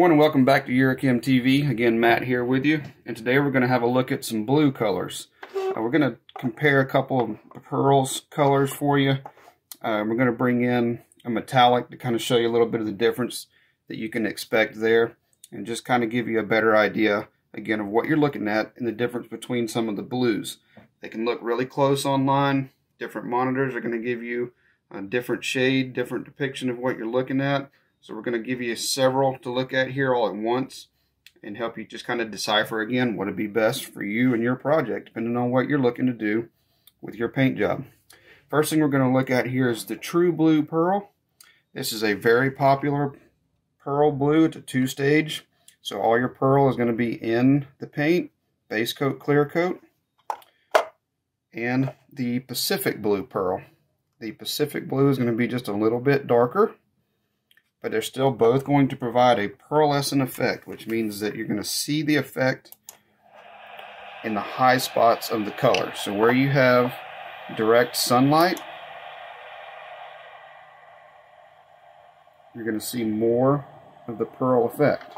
everyone and welcome back to UreChem TV. Again, Matt here with you. And today we're going to have a look at some blue colors. Uh, we're going to compare a couple of pearls colors for you. Uh, we're going to bring in a metallic to kind of show you a little bit of the difference that you can expect there. And just kind of give you a better idea, again, of what you're looking at and the difference between some of the blues. They can look really close online. Different monitors are going to give you a different shade, different depiction of what you're looking at. So we're going to give you several to look at here all at once and help you just kind of decipher again what would be best for you and your project depending on what you're looking to do with your paint job. First thing we're going to look at here is the Tru Blue Pearl. This is a very popular pearl blue. It's a two-stage. So all your pearl is going to be in the paint, base coat, clear coat, and the Pacific Blue Pearl. The Pacific Blue is going to be just a little bit darker but they're still both going to provide a pearlescent effect, which means that you're going to see the effect in the high spots of the color. So where you have direct sunlight, you're going to see more of the pearl effect.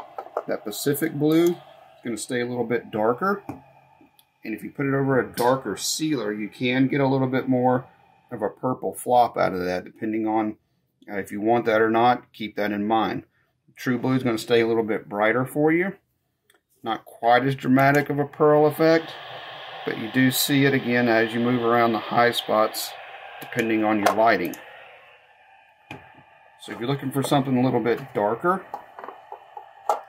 That Pacific blue is going to stay a little bit darker. And if you put it over a darker sealer, you can get a little bit more of a purple flop out of that, depending on Uh, if you want that or not, keep that in mind. Tru Blue is going to stay a little bit brighter for you. Not quite as dramatic of a pearl effect, but you do see it again as you move around the high spots depending on your lighting. So if you're looking for something a little bit darker,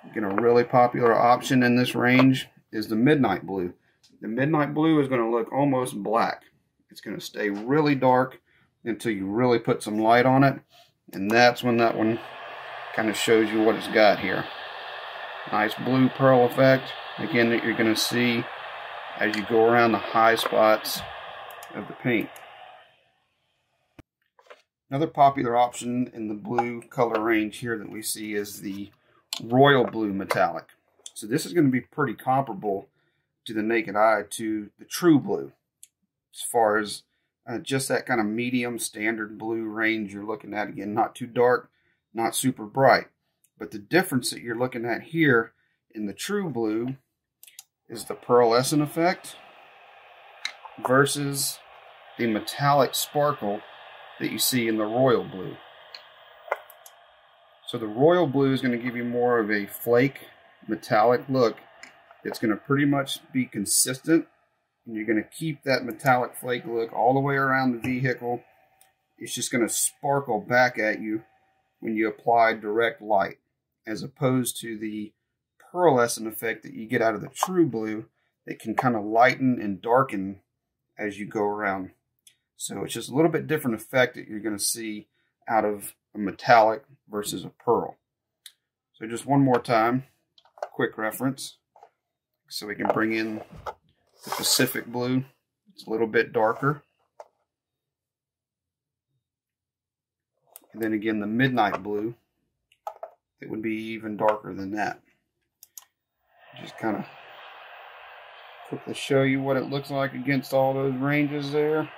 again, a really popular option in this range is the Midnight Blue. The Midnight Blue is going to look almost black. It's going to stay really dark until you really put some light on it. And that's when that one kind of shows you what it's got here. Nice blue pearl effect. Again, that you're going to see as you go around the high spots of the paint. Another popular option in the blue color range here that we see is the royal blue metallic. So this is going to be pretty comparable to the naked eye to the tru blue as far as uh, just that kind of medium standard blue range you're looking at. Again, not too dark, not super bright. But the difference that you're looking at here in the tru blue is the pearlescent effect versus the metallic sparkle that you see in the royal blue. So the royal blue is going to give you more of a flake metallic look. It's going to pretty much be consistent and you're going to keep that metallic flake look all the way around the vehicle. It's just going to sparkle back at you when you apply direct light, as opposed to the pearlescent effect that you get out of the tru blue that can kind of lighten and darken as you go around. So it's just a little bit different effect that you're going to see out of a metallic versus a pearl. So just one more time, quick reference, so we can bring in the Pacific blue. It's a little bit darker. And then again, the midnight blue, it would be even darker than that. Just kind of quickly show you what it looks like against all those ranges there.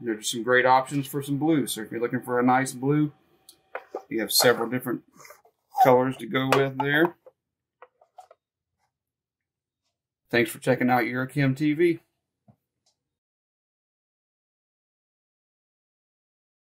There's some great options for some blue. So if you're looking for a nice blue, you have several different colors to go with there. Thanks for checking out UreChem TV.